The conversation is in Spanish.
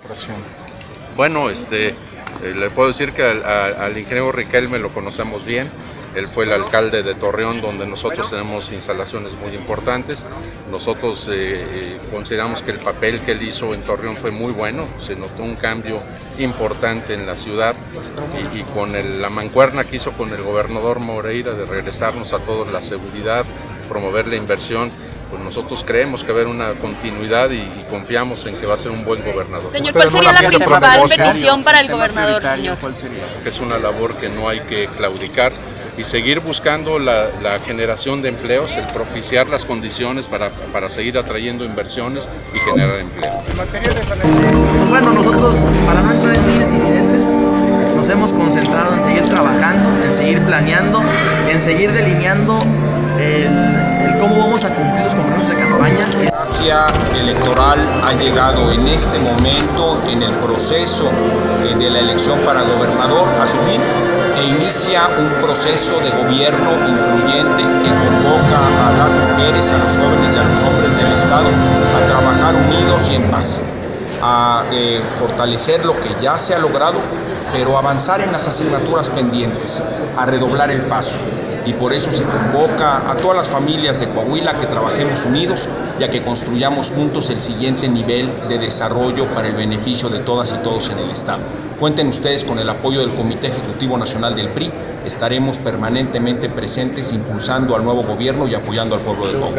corporación? Bueno, este, eh, le puedo decir que al, ingeniero Riquelme lo conocemos bien. Él fue el alcalde de Torreón, donde nosotros tenemos instalaciones muy importantes. Nosotros eh, eh, consideramos que el papel que él hizo en Torreón fue muy bueno. Se notó un cambio importante en la ciudad y, y con el- la mancuerna que hizo con el gobernador Moreira de regresarnos a todos la seguridad, promover la inversión. Pues nosotros creemos que va a haber una continuidad y, y confiamos en que va a ser un buen gobernador. Señor, ¿cuál sería la principal petición para el gobernador, señor? ¿Cuál sería? que es una labor que no hay que claudicar y seguir buscando la, la generación de empleos, el propiciar las condiciones para, para seguir atrayendo inversiones y generar empleo. Pues bueno, nosotros para no entrar en dimes y diretes, nos hemos concentrado en seguir trabajando, en seguir planeando, en seguir delineando el, cómo vamos a cumplir los compromisos de campaña. democracia electoral ha llegado en este momento en el proceso eh, de la elección para gobernador a su fin e inicia un proceso de gobierno incluyente que convoca a las mujeres, a los jóvenes y a los hombres del Estado a trabajar unidos y en paz, a eh, fortalecer lo que ya se ha logrado, pero avanzar en las asignaturas pendientes, a redoblar el paso y por eso se convoca a todas las familias de Coahuila que trabajemos unidos y a que construyamos juntos el siguiente nivel de desarrollo para el beneficio de todas y todos en el Estado. Cuenten ustedes con el apoyo del Comité Ejecutivo Nacional del PRI. Estaremos permanentemente presentes impulsando al nuevo gobierno y apoyando al pueblo de Coahuila.